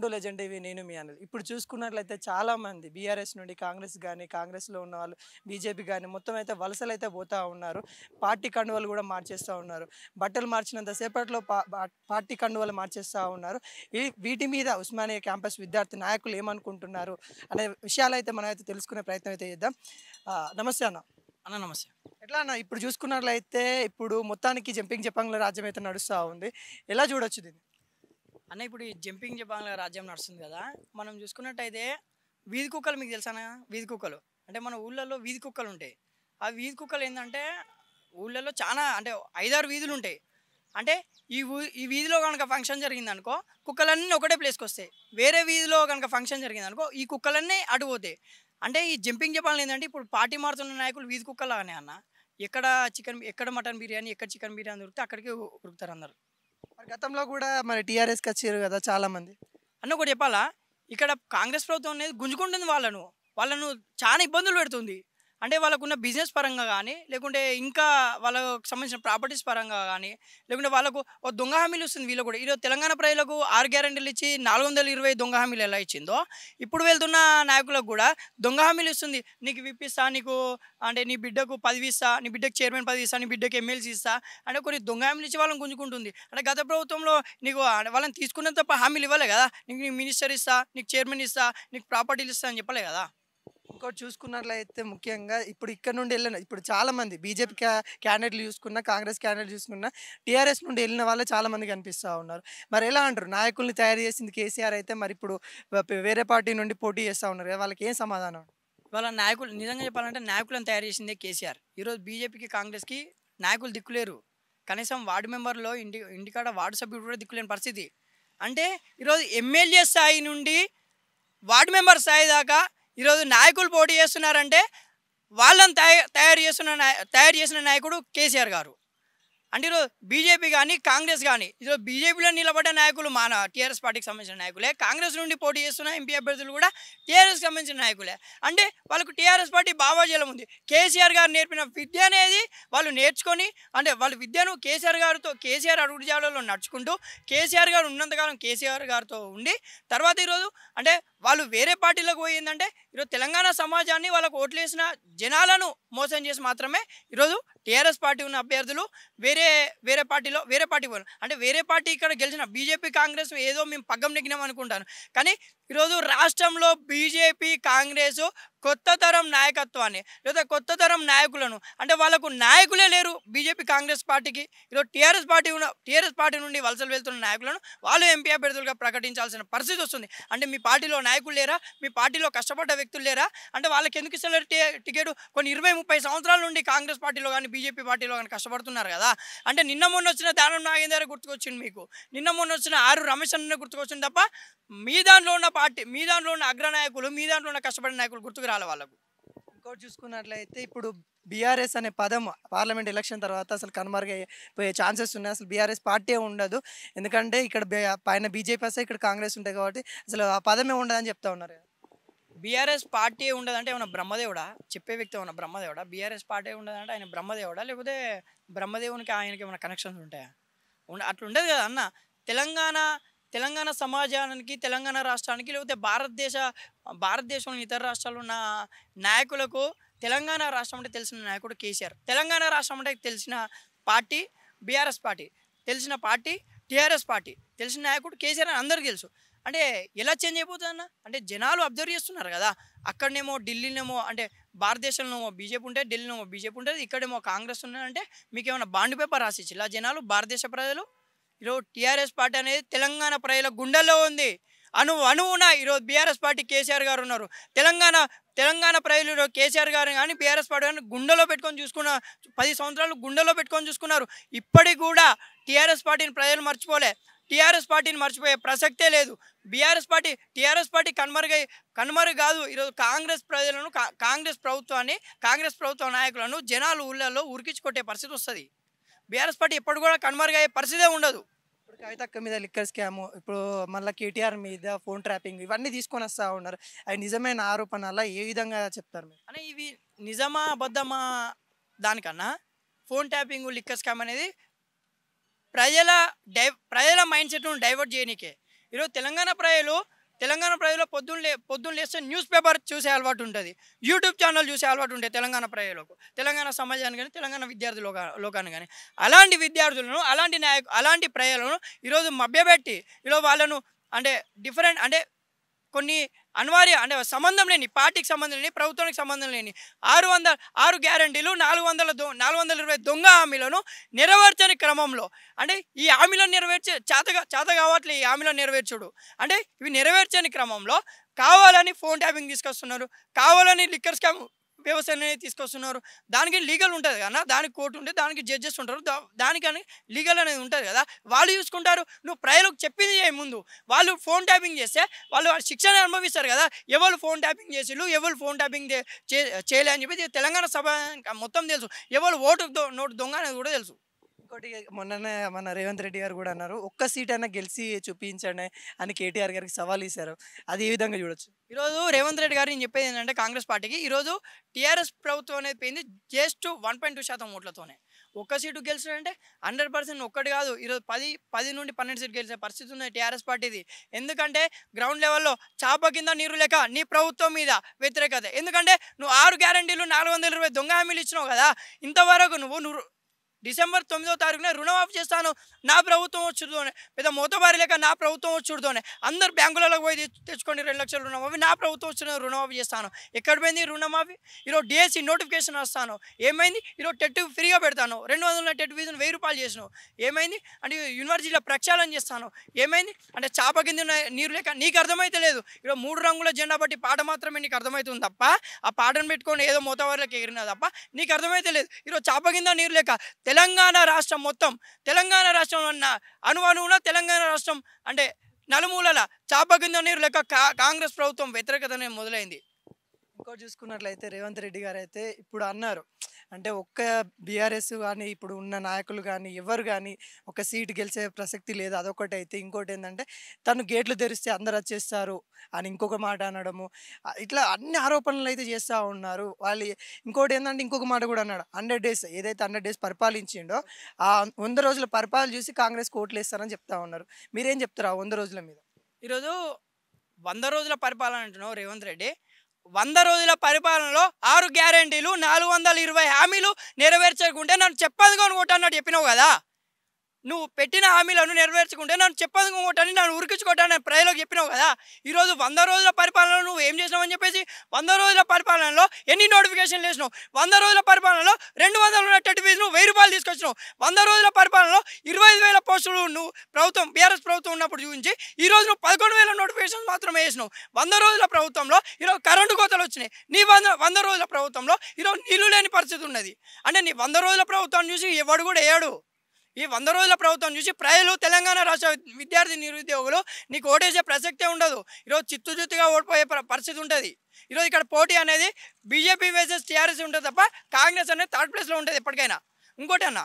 ఉండు లెజెండ్ ఇవి నేను మీ అన్నది ఇప్పుడు చూసుకున్నట్లయితే చాలా మంది బీఆర్ఎస్ నుండి కాంగ్రెస్ కానీ కాంగ్రెస్లో ఉన్న వాళ్ళు బీజేపీ కానీ మొత్తం అయితే వలసలు అయితే పోతా ఉన్నారు. పార్టీ కండువలు కూడా మార్చేస్తూ ఉన్నారు. బట్టలు మార్చినంత సేపట్లో పార్టీ కండువలు మార్చేస్తూ ఉన్నారు. వీటి మీద ఉస్మానియా క్యాంపస్ విద్యార్థి నాయకులు ఏమనుకుంటున్నారు అనే విషయాలు అయితే మనం అయితే తెలుసుకునే ప్రయత్నం అయితే చేద్దాం. నమస్తే అన్న. అన్న నమస్తే. ఎట్లా అన్న ఇప్పుడు చూసుకున్నట్లయితే ఇప్పుడు మొత్తానికి జంపింగ్ జపాంగ్ల రాజ్యం అయితే నడుస్తూ ఉంది. ఎలా చూడొచ్చు దీన్ని? అన్న ఇప్పుడు ఈ జంపింగ్ జపాంగ్ల రాజ్యం నడుస్తుంది కదా మనం చూసుకున్నట్టయితే వీధి కుక్కలు మీకు తెలుసానా వీధి కుక్కలు. అంటే మన ఊళ్ళల్లో వీధి కుక్కలు ఉంటాయి. ఆ వీధి కుక్కలు ఏంటంటే ఊళ్ళల్లో చాలా అంటే ఐదారు వీధులు ఉంటాయి. అంటే ఈ ఈ వీధిలో కనుక ఫంక్షన్ జరిగింది అనుకో కుక్కలన్నీ ఒకటే ప్లేస్కి వస్తాయి. వేరే వీధిలో కనుక ఫంక్షన్ జరిగింది అనుకో ఈ కుక్కలన్నీ అటు పోతాయి. అంటే ఈ జంపింగ్ జపాన్లు ఏంటంటే ఇప్పుడు పార్టీ మారుతున్న నాయకులు వీధి కుక్కలాగానే అన్న. ఎక్కడ చికెన్ ఎక్కడ మటన్ బిర్యానీ ఎక్కడ చికెన్ బిర్యానీ దొరికితే అక్కడికి ఉరుకుతారు అందరు. మరి గతంలో కూడా మరి టీఆర్ఎస్కి వచ్చారు కదా చాలా మంది అన్న ఒకటి చెప్పాలా? ఇక్కడ కాంగ్రెస్ ప్రభుత్వం అనేది గుంజుకుంటుంది వాళ్ళను. వాళ్ళను చాలా ఇబ్బందులు పెడుతుంది. అంటే వాళ్ళకున్న బిజినెస్ పరంగా కానీ లేకుంటే ఇంకా వాళ్ళకు సంబంధించిన ప్రాపర్టీస్ పరంగా కానీ లేకుంటే వాళ్ళకు ఓ దొంగ హామీలు ఇస్తుంది వీళ్ళు కూడా. ఈరోజు తెలంగాణ ప్రజలకు ఆరు గ్యారెంటీలు ఇచ్చి నాలుగు వందల ఇరవై దొంగ హామీలు ఎలా ఇచ్చిందో ఇప్పుడు వెళ్తున్న నాయకులకు కూడా దొంగ హామీలు ఇస్తుంది నీకు విప్పిస్తా నీకు అంటే నీ బిడ్డకు పదవి ఇస్తా నీ బిడ్డకు చైర్మన్ పదవి ఇస్తా నీ బిడ్డకు ఎమ్మెల్సీ ఇస్తా అంటే కొన్ని దొంగ హామీలు ఇచ్చి వాళ్ళని గుంజుకుంటుంది. అంటే గత ప్రభుత్వంలో నీకు వాళ్ళని తీసుకున్నంత తప్ప హామీలు ఇవ్వలే కదా. నీకు నీకు మినిస్టర్ ఇస్తా నీకు చైర్మన్ ఇస్తా నీకు ప్రాపర్టీలు ఇస్తా అని చెప్పలే కదా. ఇంకోటి చూసుకున్నట్లయితే ముఖ్యంగా ఇప్పుడు ఇక్కడ నుండి వెళ్ళిన ఇప్పుడు చాలా మంది బీజేపీ క్యాండిడేట్లు చూసుకున్నా కాంగ్రెస్ క్యాండిడేట్ చూసుకున్నా టీఆర్ఎస్ నుండి వెళ్ళిన వాళ్ళే చాలా మంది కనిపిస్తూ ఉన్నారు. మరి ఎలా అంటారు? నాయకుల్ని తయారు చేసింది కేసీఆర్ అయితే మరి ఇప్పుడు వేరే పార్టీ నుండి పోటీ చేస్తూ ఉన్నారు వాళ్ళకి ఏం సమాధానం? వాళ్ళ నాయకులు నిజంగా చెప్పాలంటే నాయకులను తయారు చేసిందే కేసీఆర్. ఈరోజు బీజేపీకి కాంగ్రెస్కి నాయకులు దిక్కులేరు. కనీసం వార్డు మెంబర్లో ఇంటి ఇంటికాడ వార్డు సభ్యుడు కూడా దిక్కులేని పరిస్థితి. అంటే ఈరోజు ఎమ్మెల్యే స్థాయి నుండి వార్డు మెంబర్ స్థాయి దాకా ఈరోజు నాయకులు పోటీ చేస్తున్నారంటే వాళ్ళని తయారు చేస్తున్న తయారు చేసిన నాయకుడు కేసీఆర్ గారు. అంటే ఈరోజు బీజేపీ కానీ కాంగ్రెస్ కానీ ఈరోజు బీజేపీలో నిలబడ్డ నాయకులు మన టీఆర్ఎస్ పార్టీకి సంబంధించిన నాయకులే కాంగ్రెస్ నుండి పోటీ చేస్తున్న ఎంపీ అభ్యర్థులు కూడా టీఆర్ఎస్కి సంబంధించిన నాయకులే. అంటే వాళ్ళకు టీఆర్ఎస్ పార్టీ భావజలం ఉంది. కేసీఆర్ గారు నేర్పిన విద్య అనేది వాళ్ళు నేర్చుకొని అంటే వాళ్ళ విద్యను కేసీఆర్ గారితో కేసీఆర్ అడుగుజాడలో నడుచుకుంటూ కేసీఆర్ గారు ఉన్నంతకాలం కేసీఆర్ గారితో ఉండి తర్వాత ఈరోజు అంటే వాళ్ళు వేరే పార్టీలకు పోయిందంటే ఈరోజు తెలంగాణ సమాజాన్ని వాళ్ళకు ఓట్లేసిన జనాలను మోసం చేసి మాత్రమే ఈరోజు టీఆర్ఎస్ పార్టీ ఉన్న అభ్యర్థులు వేరే వేరే పార్టీలో వేరే పార్టీ పోయిన అంటే వేరే పార్టీ ఇక్కడ గెలిచిన బీజేపీ కాంగ్రెస్ ఏదో మేము పగ్గం నెగ్గినాం అనుకుంటాను. కానీ ఈరోజు రాష్ట్రంలో బీజేపీ కాంగ్రెస్ కొత్త తరం నాయకత్వాన్ని లేదా కొత్త తరం నాయకులను అంటే వాళ్ళకు నాయకులే లేరు బీజేపీ కాంగ్రెస్ పార్టీకి. ఈరోజు టీఆర్ఎస్ పార్టీ ఉన్న టీఆర్ఎస్ పార్టీ నుండి వలసలు వెళ్తున్న నాయకులను వాళ్ళు ఎంపీ అభ్యర్థులుగా ప్రకటించాల్సిన పరిస్థితి వస్తుంది. అంటే మీ పార్టీలో నాయకులు లేరా? మీ పార్టీలో కష్టపడ్డ వ్యక్తులు లేరా? అంటే వాళ్ళకి ఎందుకు ఇస్తలేరు టికెట్? కొన్ని ఇరవై ముప్పై సంవత్సరాల నుండి కాంగ్రెస్ పార్టీలో కానీ బీజేపీ పార్టీలో కానీ కష్టపడుతున్నారు కదా. అంటే నిన్న మొన్న వచ్చిన దానం నాగేందర్ గుర్తుకొచ్చింది మీకు. నిన్న మొన్న వచ్చిన ఆరు రమేష్ అన్న గుర్తుకొచ్చింది తప్ప మీ దాంట్లో ఉన్న పార్టీ మీ దాంట్లో ఉన్న అగ్రనాయకులు మీ దాంట్లో ఉన్న కష్టపడిన నాయకులు గుర్తుకు రాలే వాళ్ళకు. ఇంకోటి చూసుకున్నట్లయితే ఇప్పుడు బీఆర్ఎస్ అనే పదం పార్లమెంట్ ఎలక్షన్ తర్వాత అసలు కనుమరుగైపోయే ఛాన్సెస్ ఉన్నాయి. అసలు బీఆర్ఎస్ పార్టీ ఉండదు. ఎందుకంటే ఇక్కడ పైన బీజేపీ వస్తే ఇక్కడ కాంగ్రెస్ ఉంటాయి కాబట్టి అసలు ఆ పదమే ఉండదని చెప్తా ఉన్నారు. బీఆర్ఎస్ పార్టీ ఉండదంటే ఏమన్నా బ్రహ్మదేవుడా? చెప్పే వ్యక్తి ఏమన్నా బ్రహ్మదేవుడా? బీఆర్ఎస్ పార్టీ ఉండదంటే ఆయన బ్రహ్మదేవుడా? లేకపోతే బ్రహ్మదేవునికి ఆయనకి ఏమైనా కనెక్షన్స్ ఉంటాయా? ఉండ అట్లా ఉండదు కదా అన్న. తెలంగాణ తెలంగాణ సమాజానికి తెలంగాణ రాష్ట్రానికి లేకపోతే భారతదేశ భారతదేశంలోని ఇతర రాష్ట్రాల్లో ఉన్న నాయకులకు తెలంగాణ రాష్ట్రం అంటే తెలిసిన నాయకుడు కేసీఆర్. తెలంగాణ రాష్ట్రం అంటే తెలిసిన పార్టీ బీఆర్ఎస్ పార్టీ. తెలిసిన పార్టీ టీఆర్ఎస్ పార్టీ. తెలిసిన నాయకుడు కేసీఆర్ అని అందరికీ తెలుసు. అంటే ఎలా చేంజ్ అయిపోతుంది అన్న? అంటే జనాలు అబ్జర్వ్ చేస్తున్నారు కదా. అక్కడనేమో ఢిల్లీనేమో అంటే భారతదేశంలోనేమో బీజేపీ ఉంటే ఢిల్లీనేమో బీజేపీ ఉంటుంది. ఇక్కడేమో కాంగ్రెస్ ఉన్నారంటే మీకు ఏమైనా బాండ్ పేపర్ రాసిచ్చు ఇలా జనాలు భారతదేశ ప్రజలు? ఈరోజు టీఆర్ఎస్ పార్టీ అనేది తెలంగాణ ప్రజల గుండెల్లో ఉంది. అను అనువున ఈరోజు బీఆర్ఎస్ పార్టీ కేసీఆర్ గారు ఉన్నారు. తెలంగాణ తెలంగాణ ప్రజలు కేసీఆర్ గారు కానీ బీఆర్ఎస్ పార్టీ కానీ గుండెలో పెట్టుకొని చూసుకున్న పది సంవత్సరాలు గుండెలో పెట్టుకొని చూసుకున్నారు. ఇప్పటికి కూడా టీఆర్ఎస్ పార్టీని ప్రజలు మర్చిపోలే. టీఆర్ఎస్ పార్టీని మర్చిపోయే ప్రసక్తే లేదు. బీఆర్ఎస్ పార్టీ టీఆర్ఎస్ పార్టీ కనుమరుగై కనుమరుగు కాదు ఈరోజు కాంగ్రెస్ ప్రజలను కా- కాంగ్రెస్ ప్రభుత్వాన్ని కాంగ్రెస్ ప్రభుత్వ నాయకులను జనాలు ఊళ్ళల్లో ఉరికించుకొట్టే పరిస్థితి వస్తుంది. బీఆర్ఎస్ పార్టీ ఎప్పుడు కూడా కనుమరుగయ్యే పరిస్థితే ఉండదు. కవితక్క మీద లిక్కర్ స్కామ్ ఇప్పుడు మళ్ళీ కేటీఆర్ మీద ఫోన్ ట్రాపింగ్ ఇవన్నీ తీసుకొని వస్తూ ఉన్నారు. అవి నిజమైన ఆరోపణల ఏ విధంగా చెప్తారు మీరు? అంటే ఇవి నిజమా అబద్ధమా దానికన్నా ఫోన్ ట్యాపింగ్ లిక్కర్ స్కామ్ అనేది ప్రజల డై ప్రజల మైండ్ సెట్ను డైవర్ట్ చేయనీకే. ఈరోజు తెలంగాణ ప్రజలు తెలంగాణ ప్రజలు పొద్దున్న లే పొద్దున్న లేస్తే న్యూస్ పేపర్ చూసే అలవాటు ఉంటుంది. యూట్యూబ్ ఛానల్ చూసే అలవాటు ఉంటుంది తెలంగాణ ప్రజలకు. తెలంగాణ సమాజానికి కానీ తెలంగాణ విద్యార్థి లోక లోకాన్ని కానీ అలాంటి విద్యార్థులను అలాంటి నాయకు అలాంటి ప్రజలను ఈరోజు మభ్యపెట్టి ఈరోజు వాళ్ళను అంటే డిఫరెంట్ అంటే కొన్ని అనివార్య అంటే సంబంధం లేని పార్టీకి సంబంధం లేని ప్రభుత్వానికి సంబంధం లేని ఆరు వందల ఆరు గ్యారంటీలు నాలుగు వందల దొ నాలుగు వందల ఇరవై దొంగ హామీలను నెరవేర్చని క్రమంలో. అంటే ఈ హామీలను నెరవేర్చే చేతగా చేత కావట్లే ఈ హామీలను నెరవేర్చుడు. అంటే ఇవి నెరవేర్చని క్రమంలో కావాలని ఫోన్ ట్యాపింగ్ తీసుకొస్తున్నారు. కావాలని లిక్కర్ స్కామ్ వ్యవసాయ అనేది తీసుకొస్తున్నారు. దానికి లీగల్ ఉంటుంది కదా దానికి కోర్టు ఉంటే దానికి జడ్జెస్ ఉంటారు. దానికని లీగల్ అనేది ఉంటుంది కదా. వాళ్ళు చూసుకుంటారు నువ్వు ప్రజలకు చెప్పింది చేయ ముందు. వాళ్ళు ఫోన్ ట్యాపింగ్ చేస్తే వాళ్ళు శిక్షణ అనుభవిస్తారు కదా. ఎవరు ఫోన్ ట్యాపింగ్ చేసిళ్ళు ఎవరు ఫోన్ ట్యాపింగ్ చే- చేయలే అని చెప్పి తెలంగాణ సభ మొత్తం తెలుసు. ఎవరు ఓటు నోటు దొంగ అనేది కూడా తెలుసు. ఇంకోటి మొన్ననే మన రేవంత్ రెడ్డి గారు కూడా అన్నారు ఒక్క సీట్ అయినా గెలిచి చూపించండి అని కేటీఆర్ గారికి సవాల్ ఇచ్చారు అది ఏ విధంగా చూడొచ్చు? ఈరోజు రేవంత్ రెడ్డి గారు నేను చెప్పేది ఏంటంటే కాంగ్రెస్ పార్టీకి ఈరోజు టీఆర్ఎస్ ప్రభుత్వం అనేది పోయింది జస్ట్ వన్ పాయింట్ టూ శాతం ఓట్లతోనే. ఒక్క సీటు గెలిచాడంటే హండ్రెడ్ పర్సెంట్ ఒక్కటి కాదు ఈరోజు పది పది నుండి పన్నెండు సీట్లు గెలిచే పరిస్థితి ఉంది టీఆర్ఎస్ పార్టీది. ఎందుకంటే గ్రౌండ్ లెవెల్లో చాప కింద నీరు లేక నీ ప్రభుత్వం మీద వ్యతిరేకత. ఎందుకంటే నువ్వు ఆరు గ్యారంటీలు నాలుగు వందల ఇరవై దొంగ హామీలు ఇచ్చినావు కదా ఇంతవరకు నువ్వు నువ్వు డిసెంబర్ తొమ్మిదో తారీఖున రుణమాఫీ చేస్తాను. నా ప్రభుత్వం వచ్చుడుతోనే పెద్ద మూతబారి లేక నా ప్రభుత్వం వచ్చుడుతోనే అందరు బ్యాంకులలో పోయి తెచ్చుకోండి రెండు లక్షల రుణమాఫీ నా ప్రభుత్వం వచ్చిన రుణమాఫీ చేస్తాను. ఎక్కడ పోయింది రుణమాఫీ ఈరోజు డిఎస్సి నోటిఫికేషన్ వస్తాను ఏమైంది? ఈరోజు టెట్ ఫ్రీగా పెడతాను. రెండు వందల టెట్ ఫీజును వెయ్యి రూపాయలు చేసాను ఏమైంది? అంటే యూనివర్సిటీలో ప్రక్షాళన చేస్తాను. ఏమైంది? అంటే చాప కింద నీరు లేక నీకు అర్థమైతే లేదు. ఈరోజు మూడు రంగుల జెండా బట్టి పాట మాత్రమే నీకు అర్థమవుతుంది తప్ప ఆ పాటను పెట్టుకొని ఏదో మూతవారిలోకి ఎగిరినా తప్ప నీకు అర్థమైతే లేదు. ఈరోజు చాప కింద నీరు లేక తెలంగాణ రాష్ట్రం మొత్తం తెలంగాణ రాష్ట్రం అన్న అణువణువున తెలంగాణ రాష్ట్రం అంటే నలుమూలల చాప కింద నీరు లెక్క కా- కాంగ్రెస్ ప్రభుత్వం వ్యతిరేకతనే మొదలైంది. ఇంకోటి చూసుకున్నట్లయితే రేవంత్ రెడ్డి గారు అయితే ఇప్పుడు అన్నారు. అంటే ఒక్క బీఆర్ఎస్ కానీ ఇప్పుడు ఉన్న నాయకులు కానీ ఎవరు కానీ ఒక సీట్ గెలిచే ప్రసక్తి లేదు. అదొకటి అయితే. ఇంకోటి ఏంటంటే తను గేట్లు తెరిస్తే అందరు వచ్చేస్తారు అని ఇంకొక మాట అనడము. ఇట్లా అన్ని ఆరోపణలు అయితే చేస్తూ ఉన్నారు. వాళ్ళు ఇంకోటి ఏంటంటే ఇంకొక మాట కూడా అన్నాడు. హండ్రెడ్ డేస్ ఏదైతే హండ్రెడ్ డేస్ పరిపాలించిండో ఆ వంద రోజుల పరిపాలన చూసి కాంగ్రెస్ కోట్లు వేస్తారని చెప్తా ఉన్నారు. మీరేం చెప్తారు ఆ వంద రోజుల మీద? ఈరోజు వంద రోజుల పరిపాలన అంటున్నావు రేవంత్ రెడ్డి. వంద రోజుల పరిపాలనలో ఆరు గ్యారంటీలు నాలుగు వందల ఇరవై హామీలు నెరవేర్చకుంటే నన్ను చెప్పదు కొనుకోట అన్నట్టు చెప్పినావు కదా. నువ్వు పెట్టిన హామీలను నెరవేర్చుకుంటే నన్ను చెప్పదు అని నన్ను ఉరికించుకోవటాన్ని ప్రజలకు చెప్పినావు కదా. ఈరోజు వంద రోజుల పరిపాలనలో నువ్వు ఏం చేసినావు అని చెప్పేసి వంద రోజుల పరిపాలనలో ఎన్ని నోటిఫికేషన్లు వేసినావు? వంద రోజుల పరిపాలనలో రెండు వందల ఉన్నట్టు ఫీజు నువ్వు వెయ్యి రూపాయలు తీసుకొచ్చినావు. వంద రోజుల పరిపాలనలో ఇరవై ఐదు వేల పోస్టులు నువ్వు ప్రభుత్వం బీఆర్ఎస్ ప్రభుత్వం ఉన్నప్పుడు చూపించి ఈ నువ్వు పదకొండు వేల నోటిఫికేషన్స్ మాత్రమే వేసినావు. వంద రోజుల ప్రభుత్వంలో ఈరోజు కరెంటు కోతలు వచ్చినాయి. నీ వంద వంద రోజుల ప్రభుత్వంలో ఈరోజు నీళ్ళు లేని పరిస్థితి ఉన్నది. అంటే నీ వంద రోజుల ప్రభుత్వం చూసి ఎవడు కూడా వేయడు ఈ వంద రోజుల ప్రభుత్వం చూసి ప్రజలు తెలంగాణ రాష్ట్ర విద్యార్థి నిరుద్యోగులు నీకు ఓటేసే ప్రసక్తే ఉండదు. ఈరోజు చిత్తుజుత్తుగా ఓడిపోయే పరిస్థితి ఉంటుంది. ఈరోజు ఇక్కడ పోటీ అనేది బీజేపీ వేసెస్ టీఆర్ఎస్ ఉంటుంది తప్ప కాంగ్రెస్ అనేది థర్డ్ ప్లేస్లో ఉంటుంది ఎప్పటికైనా. ఇంకోటి అన్న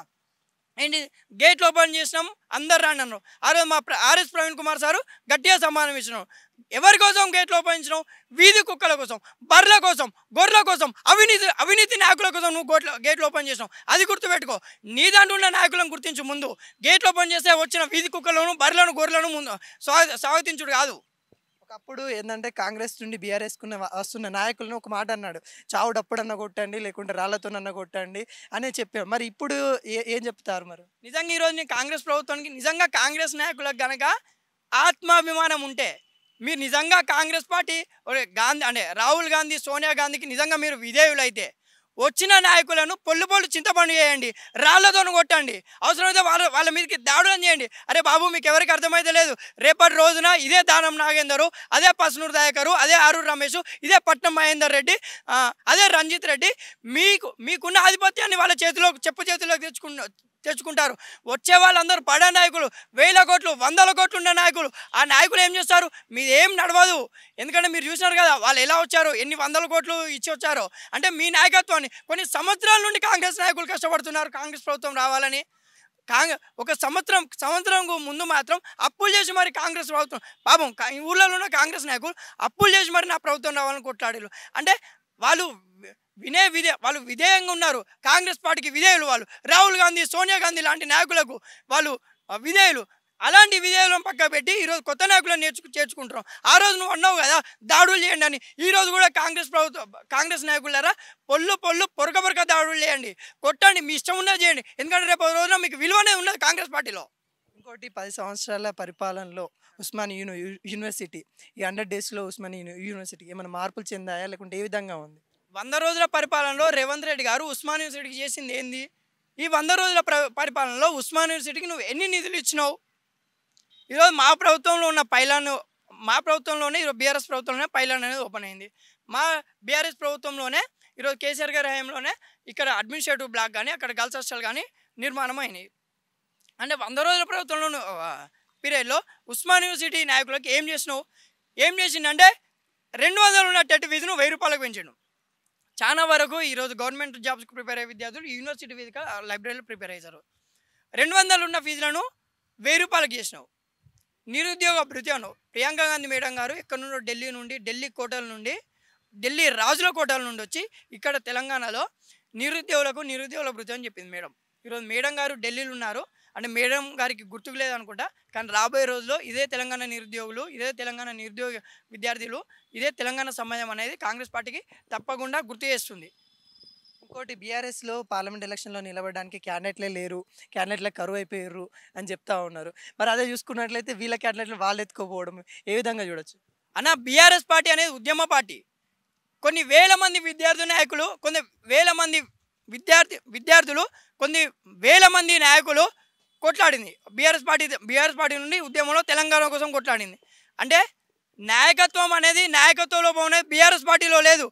ఏంటి గేట్లు ఓపెన్ చేసినాం అందరు రాండి అన్నారు ఆ రోజు మా ఆర్ఎస్ ప్రవీణ్ కుమార్ సారు గట్టిగా సమానం ఇచ్చినాం ఎవరి కోసం గేట్లు ఓపెన్ చేసినాం వీధి కుక్కల కోసం బర్రెల కోసం గొర్రెల కోసం అవినీతి అవినీతి నాయకుల కోసం నువ్వు గోట్లు గేట్లు ఓపెన్ చేసినావు. అది గుర్తుపెట్టుకో. నీ దాంట్లో ఉన్న నాయకులను గుర్తించు ముందు. గేట్లు ఓపెన్ చేస్తే వచ్చిన వీధి కుక్కలను బర్రెలను గొర్రెలను ముందు స్వా- స్వాగతించుడు కాదు. ఒకప్పుడు ఏంటంటే కాంగ్రెస్ నుండి బీఆర్ఎస్ కున్న వస్తున్న నాయకులను ఒక మాట అన్నాడు. చావు డప్పుడన్న కొట్టండి లేకుంటే రాళ్ళతోనన్న కొట్టండి అనే చెప్పారు మరి ఇప్పుడు ఏ- ఏం చెప్తారు మరి? నిజంగా ఈరోజు నేను కాంగ్రెస్ ప్రభుత్వానికి నిజంగా కాంగ్రెస్ నాయకులకు గనక ఆత్మాభిమానం ఉంటే మీరు నిజంగా కాంగ్రెస్ పార్టీ గాంధీ అంటే రాహుల్ గాంధీ సోనియా గాంధీకి నిజంగా మీరు విధేయులైతే వచ్చిన నాయకులను పొల్లు పొల్లు చింతపండు చేయండి రాళ్ళతో కొట్టండి అవసరమైతే వాళ్ళ వాళ్ళ మీదకి దాడులను చేయండి. అరే బాబు మీకు ఎవరికి అర్థమైతే లేదు. రేపటి రోజున ఇదే దానం నాగేందరు అదే పసునూరు దయాకరు అదే ఆరూరు రమేష్ ఇదే పట్నం మహేందర్ రెడ్డి అదే రంజిత్ రెడ్డి మీకు మీకున్న ఆధిపత్యాన్ని వాళ్ళ చేతిలో చెప్పు చేతిలోకి తెచ్చుకున్న తెచ్చుకుంటారు. వచ్చే వాళ్ళందరూ పడే నాయకులు వేల కోట్లు వందల కోట్లు ఉండే నాయకులు. ఆ నాయకులు ఏం చేస్తారు? మీది ఏం నడవదు. ఎందుకంటే మీరు చూసినారు కదా వాళ్ళు ఎలా వచ్చారు? ఎన్ని వందల కోట్లు ఇచ్చి వచ్చారో. అంటే మీ నాయకత్వాన్ని కొన్ని సంవత్సరాల నుండి కాంగ్రెస్ నాయకులు కష్టపడుతున్నారు కాంగ్రెస్ ప్రభుత్వం రావాలని. కాంగ్రెస్ ఒక సంవత్సరం సంవత్సరం ముందు మాత్రం అప్పులు చేసి మరి కాంగ్రెస్ ప్రభుత్వం పాపం ఊళ్ళలో ఉన్న కాంగ్రెస్ నాయకులు అప్పులు చేసి మరి నా ప్రభుత్వం రావాలని కొట్లాడారు అంటే వాళ్ళు వినే విధే వాళ్ళు విధేయంగా ఉన్నారు. కాంగ్రెస్ పార్టీకి విధేయులు వాళ్ళు. రాహుల్ గాంధీ సోనియా గాంధీ లాంటి నాయకులకు వాళ్ళు విధేయులు. అలాంటి విధేయులను పక్క పెట్టి ఈరోజు కొత్త నాయకులను నేర్చుకు చేర్చుకుంటున్నాం. ఆ రోజు నువ్వు అన్నావు కదా దాడులు చేయండి అని. ఈ రోజు కూడా కాంగ్రెస్ ప్రభుత్వం కాంగ్రెస్ నాయకులారా పొల్లు పొల్లు పొరక పొరక దాడులు చేయండి. కొట్టండి మీ ఇష్టం ఉన్నది చేయండి. ఎందుకంటే రేపు రోజున మీకు విలువనే ఉన్నది కాంగ్రెస్ పార్టీలో. ఇంకోటి పది సంవత్సరాల పరిపాలనలో ఉస్మాన్ యూని యూనివర్సిటీ. ఈ హండ్రెడ్ డేస్లో ఉస్మాన్ యూని- యూనివర్సిటీ ఏమైనా మార్పులు చెందాయా లేకుంటే ఏ విధంగా ఉంది? వంద రోజుల పరిపాలనలో రేవంత్ రెడ్డి గారు ఉస్మాన్ యూనివర్సిటీకి చేసింది ఏంది? ఈ వంద రోజుల పరిపాలనలో ఉస్మాన్ యూనివర్సిటీకి నువ్వు ఎన్ని నిధులు ఇచ్చినావు? ఈరోజు మా ప్రభుత్వంలో ఉన్న పైలాన్ మా ప్రభుత్వంలోనే ఈరోజు బీఆర్ఎస్ ప్రభుత్వంలోనే పైలాన్ అనేది ఓపెన్ అయింది. మా బీఆర్ఎస్ ప్రభుత్వంలోనే ఈరోజు కేసీఆర్ గారి హయాంలోనే ఇక్కడ అడ్మినిస్ట్రేటివ్ బ్లాక్ కానీ అక్కడ గర్ల్స్ హాస్టల్ కానీ నిర్మాణం అయినాయి. అంటే వంద రోజుల ప్రభుత్వంలో పీరియడ్లో ఉస్మాన్ యూనివర్సిటీ నాయకులకు ఏం చేసినావు? ఏం చేసిందంటే రెండు వందలు ఉన్న టెట్ ఫీజును వెయ్యి రూపాయలకు పెంచాడు. చాలా వరకు ఈరోజు గవర్నమెంట్ జాబ్స్కి ప్రిపేర్ అయ్యే విద్యార్థులు యూనివర్సిటీ వేదిక లైబ్రరీలో ప్రిపేర్ అయ్యారు. రెండు వందలు ఉన్న ఫీజులను వెయ్యి రూపాయలకు చేసినావు. నిరుద్యోగ భృతి అన్నావు. ప్రియాంక గాంధీ మేడం గారు ఇక్కడ నుండి ఢిల్లీ నుండి ఢిల్లీ కోటల నుండి ఢిల్లీ రాజుల కోటల నుండి వచ్చి ఇక్కడ తెలంగాణలో నిరుద్యోగులకు నిరుద్యోగుల భృతి అని చెప్పింది మేడం. ఈరోజు మేడం గారు ఢిల్లీలో ఉన్నారు. అంటే మేడం గారికి గుర్తుకు లేదనుకుంటా కానీ రాబోయే రోజుల్లో ఇదే తెలంగాణ నిరుద్యోగులు ఇదే తెలంగాణ నిరుద్యోగ విద్యార్థులు ఇదే తెలంగాణ సమాజం అనేది కాంగ్రెస్ పార్టీకి తప్పకుండా గుర్తు చేస్తుంది. ఇంకోటి బీఆర్ఎస్లో పార్లమెంట్ ఎలక్షన్లో నిలబడడానికి క్యాండిడేట్లే లేరు క్యాండిడేట్లే కరువు అయిపోయారు అని చెప్తా ఉన్నారు. మరి అదే చూసుకున్నట్లయితే వీళ్ళ క్యాండిడేట్లు వాళ్ళు ఎత్తుకోపోవడం ఏ విధంగా చూడొచ్చు? అన్న బీఆర్ఎస్ పార్టీ అనేది ఉద్యమ పార్టీ. కొన్ని వేల మంది విద్యార్థి నాయకులు కొన్ని వేల మంది విద్యార్థి విద్యార్థులు కొన్ని వేల మంది నాయకులు కొట్లాడింది. బీఆర్ఎస్ పార్టీ బీఆర్ఎస్ పార్టీ నుండి ఉద్యమంలో తెలంగాణ కోసం కొట్లాడింది. అంటే నాయకత్వం అనేది నాయకత్వంలో పోనే బీఆర్ఎస్ పార్టీలో లేదు.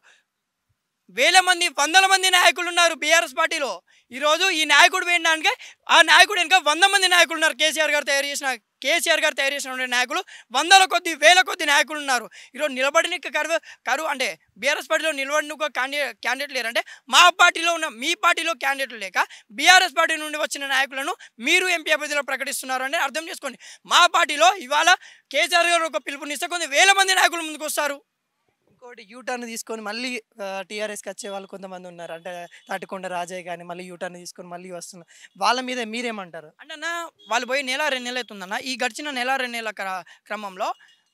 వేల మంది వందల మంది నాయకులు ఉన్నారు బీఆర్ఎస్ పార్టీలో. ఈరోజు ఈ నాయకుడు వేయడానికి ఆ నాయకుడు వెనుక వంద మంది నాయకులు ఉన్నారు. కేసీఆర్ గారు తయారు చేసిన కేసీఆర్ గారు తయారు చేసిన ఉండే నాయకులు వందల కొద్ది వేల కొద్ది నాయకులు ఉన్నారు. ఈరోజు నిలబడిన కరువు కరువు అంటే బీఆర్ఎస్ పార్టీలో నిలబడిన క్యాండిడేట్ క్యాండిడేట్ లేరంటే మా పార్టీలో ఉన్న మీ పార్టీలో క్యాండిడేట్లు లేక బీఆర్ఎస్ పార్టీ నుండి వచ్చిన నాయకులను మీరు ఎంపీ అభ్యర్థులు ప్రకటిస్తున్నారు అంటే అర్థం చేసుకోండి. మా పార్టీలో ఇవాళ కేసీఆర్ గారు ఒక పిలుపునిస్తే కొన్ని వేల మంది నాయకులు ముందుకు వస్తారు ఇంకోటి యూటర్న్ తీసుకొని మళ్ళీ టీఆర్ఎస్కి వచ్చే వాళ్ళు కొంతమంది ఉన్నారు. అంటే తాటికొండ రాజయ్య కానీ మళ్ళీ యూటర్న్ తీసుకొని మళ్ళీ వస్తున్నారు వాళ్ళ మీద మీరేమంటారు? అంటే అన్న వాళ్ళు పోయి నెల రెండు నెలలు అవుతుందన్న ఈ గడిచిన నెల రెండు నెలల క్ర- క్రమంలో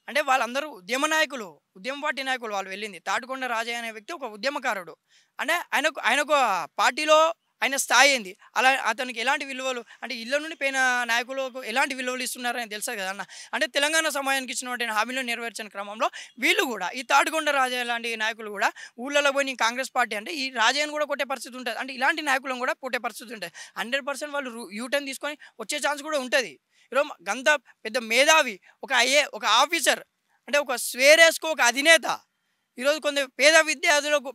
అంటే వాళ్ళందరూ ఉద్యమ నాయకులు ఉద్యమ పార్టీ నాయకులు వాళ్ళు వెళ్ళింది. తాటికొండ రాజయ్య అనే వ్యక్తి ఒక ఉద్యమకారుడు. అంటే ఆయనకు ఆయనకు పార్టీలో ఆయన స్థాయి ఏంది? అలా అతనికి ఎలాంటి విలువలు? అంటే ఇళ్ళ నుండి పోయిన నాయకులకు ఎలాంటి విలువలు ఇస్తున్నారని తెలుసు కదా అన్న. అంటే తెలంగాణ సమయానికి ఇచ్చినటువంటి హామీలు నెరవేర్చిన క్రమంలో వీళ్ళు కూడా ఈ తాటికొండ రాజయ్య లాంటి నాయకులు కూడా ఊళ్ళలో పోయి కాంగ్రెస్ పార్టీ అంటే ఈ రాజయ్యను కూడా కొట్టే పరిస్థితి ఉంటుంది. అంటే ఇలాంటి నాయకులను కూడా కొట్టే పరిస్థితి ఉంటుంది. హండ్రెడ్ పర్సెంట్ వాళ్ళు యూటర్న్ తీసుకొని వచ్చే ఛాన్స్ కూడా ఉంటుంది. ఈరోజు గంత పెద్ద మేధావి ఒక ఐఏ ఒక ఆఫీసర్ అంటే ఒక స్వేరేస్కో ఒక అధినేత ఈరోజు కొంత పేద విద్యార్థులకు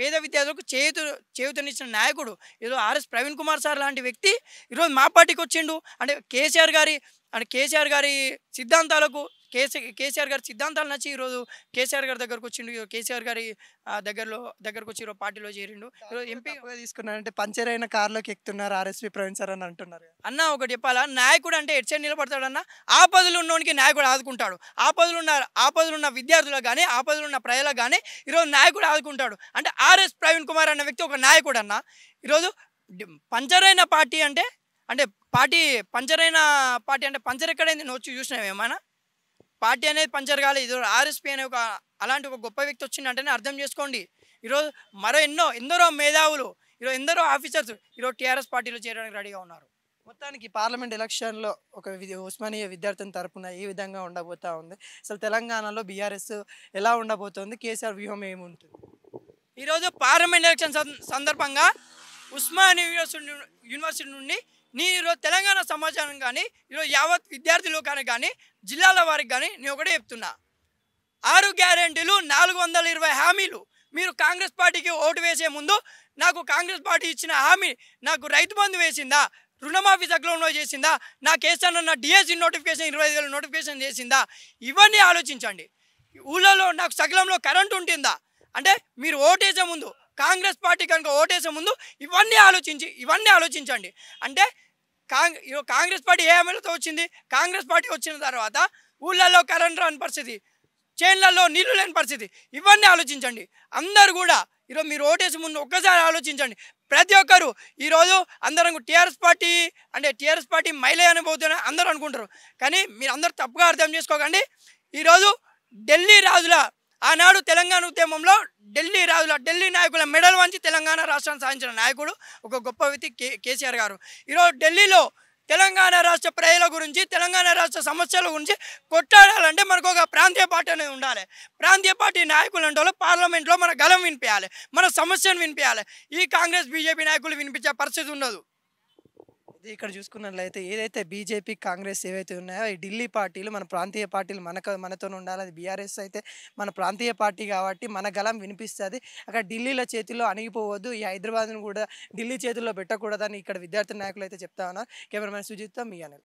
పేద విద్యార్థులకు చేతు చేయుతనిచ్చిన నాయకుడు ఈరోజు ఆర్ఎస్ ప్రవీణ్ కుమార్ సార్ లాంటి వ్యక్తి ఈరోజు మా పార్టీకి వచ్చిండు. అంటే కేసీఆర్ గారి అంటే కేసీఆర్ గారి సిద్ధాంతాలకు కేసీ కేసీఆర్ గారి సిద్ధాంతాలు నచ్చి ఈరోజు కేసీఆర్ గారి దగ్గరకు వచ్చిండు. కేసీఆర్ గారి దగ్గరలో దగ్గరకు వచ్చి ఈరోజు పార్టీలో చేరిండు. ఈరోజు ఎంపీ తీసుకున్నారంటే పంచర్ అయిన కార్లోకి ఎక్కుతున్నారు ఆర్ఎస్పీ ప్రవీణ్ సార్ అని అంటున్నారు అన్న ఒకటి చెప్పాలా? నాయకుడు అంటే ఎటు సైడ్ నిలబడతాడన్న ఆపదలు ఉన్నోనికి నాయకుడు ఆదుకుంటాడు. ఆపదలు ఉన్న ఆపదలు ఉన్న విద్యార్థులకు కానీ ఆపదలు ఉన్న ప్రజలకు కానీ ఈరోజు నాయకుడు ఆదుకుంటాడు. అంటే ఆర్ఎస్ ప్రవీణ్ కుమార్ అన్న వ్యక్తి ఒక నాయకుడు అన్న ఈరోజు డి- పంచరైన పార్టీ అంటే అంటే పార్టీ పంచరైన పార్టీ అంటే పంచర్ ఎక్కడైంది? నువ్వు వచ్చి చూసినావు ఏమైనా పార్టీ అనేది పంచర్ కాలేదు. ఆర్ఎస్పీ అనే ఒక అలాంటి ఒక గొప్ప వ్యక్తి వచ్చిందంటేనే అర్థం చేసుకోండి. ఈరోజు మరో ఎన్నో ఎందరో మేధావులు ఈరోజు ఎందరో ఆఫీసర్స్ ఈరోజు టీఆర్ఎస్ పార్టీలో చేరడానికి రెడీగా ఉన్నారు. మొత్తానికి పార్లమెంట్ ఎలక్షన్లో ఒక విధి ఉస్మానియా విద్యార్థుల తరపున ఏ విధంగా ఉండబోతా ఉంది. అసలు తెలంగాణలో బీఆర్ఎస్ ఎలా ఉండబోతోంది? కేసీఆర్ వ్యూహం ఏముంటుంది? ఈరోజు పార్లమెంట్ ఎలక్షన్ సందర్భంగా ఉస్మాన్ యూనివర్సిటీ యూనివర్సిటీ నుండి నీ ఈరోజు తెలంగాణ సమాచారం కానీ ఈరోజు యావత్ విద్యార్థి లోకానికి కానీ జిల్లాల వారికి కానీ నేను ఒకటే చెప్తున్నా. ఆరు గ్యారెంటీలు నాలుగు వందల ఇరవై హామీలు మీరు కాంగ్రెస్ పార్టీకి ఓటు వేసే ముందు నాకు కాంగ్రెస్ పార్టీ ఇచ్చిన హామీ నాకు రైతు బంధు వేసిందా? రుణమాఫీ సగ్లంలో చేసిందా? నా కేసీఆర్ నా డిఎస్సి నోటిఫికేషన్ ఇరవై ఐదు వేల నోటిఫికేషన్ చేసిందా? ఇవన్నీ ఆలోచించండి. ఊళ్ళలో నాకు సగలంలో కరెంట్ ఉంటుందా? అంటే మీరు ఓటేసే ముందు కాంగ్రెస్ పార్టీ కనుక ఓటేసే ముందు ఇవన్నీ ఆలోచించి ఇవన్నీ ఆలోచించండి. అంటే కాంగ్ కాంగ్రెస్ పార్టీ ఏ ఎమ్మెల్యేతో వచ్చింది? కాంగ్రెస్ పార్టీ వచ్చిన తర్వాత ఊళ్ళల్లో కరెంట్ రాని పరిస్థితి చేన్లలో నీళ్ళు లేని పరిస్థితి ఇవన్నీ ఆలోచించండి. అందరు కూడా ఈరోజు మీరు ఓటేసి ముందు ఒక్కసారి ఆలోచించండి. ప్రతి ఒక్కరు ఈరోజు అందరం టీఆర్ఎస్ పార్టీ అంటే టీఆర్ఎస్ పార్టీ మైలే అనిపోతున్న అందరూ అనుకుంటారు. కానీ మీరు అందరు తప్పుగా అర్థం చేసుకోకండి. ఈరోజు ఢిల్లీ రాజుల ఆనాడు తెలంగాణ ఉద్యమంలో ఢిల్లీ రాజుల ఢిల్లీ నాయకుల మెడల్ వంచి తెలంగాణ రాష్ట్రాన్ని సాధించిన నాయకుడు ఒక గొప్ప వ్యక్తి కే కేసీఆర్ గారు. ఈరోజు ఢిల్లీలో తెలంగాణ రాష్ట్ర ప్రజల గురించి తెలంగాణ రాష్ట్ర సమస్యల గురించి కొట్టాడాలంటే మనకు ఒక ప్రాంతీయ పార్టీ అనేది ఉండాలి. ప్రాంతీయ పార్టీ నాయకులు అంటే పార్లమెంట్లో మన గలం వినిపించాలి మన సమస్యను వినిపించాలి ఈ కాంగ్రెస్ బీజేపీ నాయకులు వినిపించే పరిస్థితి ఉండదు. ఇక్కడ చూసుకున్నట్లయితే ఏదైతే బీజేపీ కాంగ్రెస్ ఏవైతే ఉన్నాయో ఈ ఢిల్లీ పార్టీలు మన ప్రాంతీయ పార్టీలు మనకు మనతో ఉండాలి. అది బీఆర్ఎస్ అయితే మన ప్రాంతీయ పార్టీ కాబట్టి మన గలం వినిపిస్తుంది. అక్కడ ఢిల్లీలో చేతిలో అణిగిపోవద్దు. ఈ హైదరాబాద్ను కూడా ఢిల్లీ చేతుల్లో పెట్టకూడదని ఇక్కడ విద్యార్థి నాయకులు అయితే చెప్తా ఉన్నారు. కెమెరామెన్ సుజిత్తో మీ అనిల్.